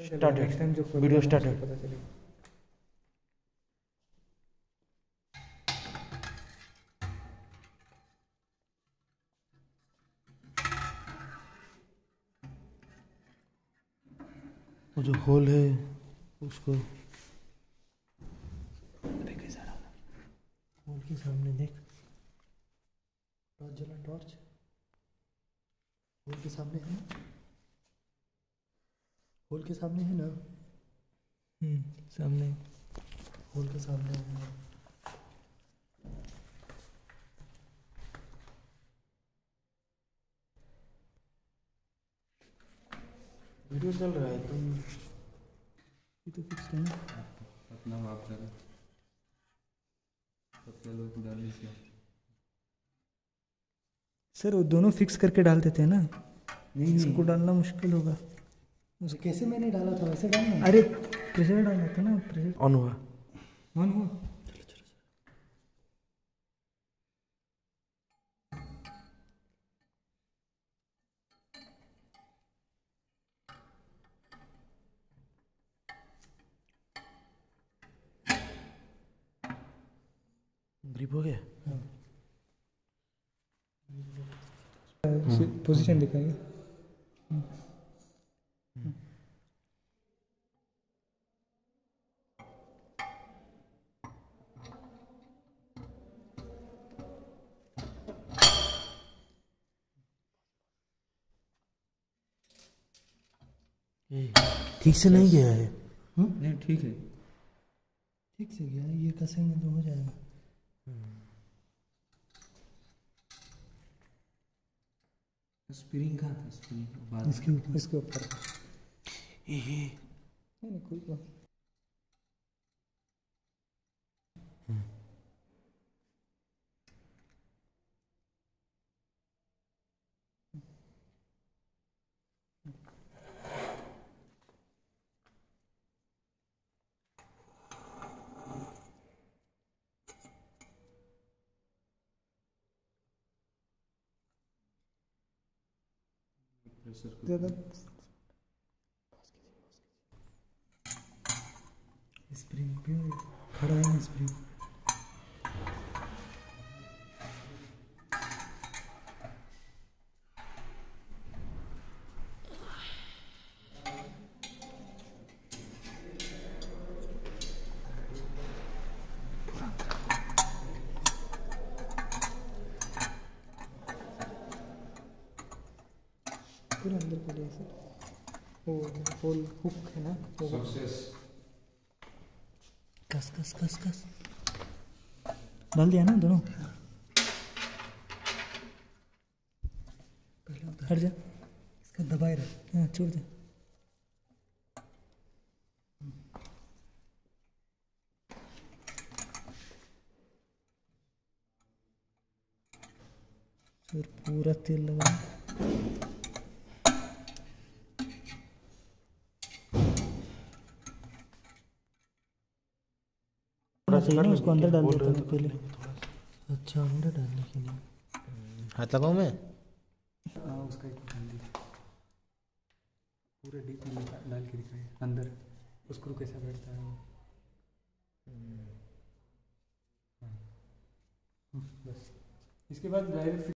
ना, started. उसको पता चलेगा। वो जो होल है उसको होल के सामने देख। टॉर्च जला टॉर्च होल के सामने है होल के सामने है ना? हम्म सामने। होल के सामने है ना? वीडियो चल रहा है तुम ये तो फिक्स है ना? अपना आप करें। सबसे लोग डाल लीजिए सर वो दोनों फिक्स करके डाल देते हैं ना? नहीं इसको डालना मुश्किल होगा। उसे कैसे मैंने डाला था वैसे डालना अरे प्रेशर डालना था ना प्रेशर ऑन हुआ ऑन हुआ ग्रिप हो गया पोजीशन दिखाइए ठीक से नहीं गया है? नहीं ठीक है। ठीक से गया है ये कसेंगे तो हो जाएगा। स्प्रिंग कहाँ था? स्प्रिंग बाद में। इसके ऊपर। इसके ऊपर। ये नहीं कोई बात स्प्रिंग खड़ा है स्प्रिंग पूरा अंदर के लिए सर वो होल हुक है ना वो सक्सेस कस कस कस कस। डाल दिया ना दोनों? पहले हट जा। इसका दबाए रख। हाँ छोड़ दे। फिर पूरा तेल लगा। चाहिए ना उसको अंदर डाल देता था पहले। अच्छा अंडा डालने के लिए। हाथ लगाऊँ मैं? हाँ उसका एक डाल दिया पूरे डीप में डाल के दिखाए अंदर। स्क्रू कैसा बैठता है हाँ, बस। इसके बाद डायरेक्ट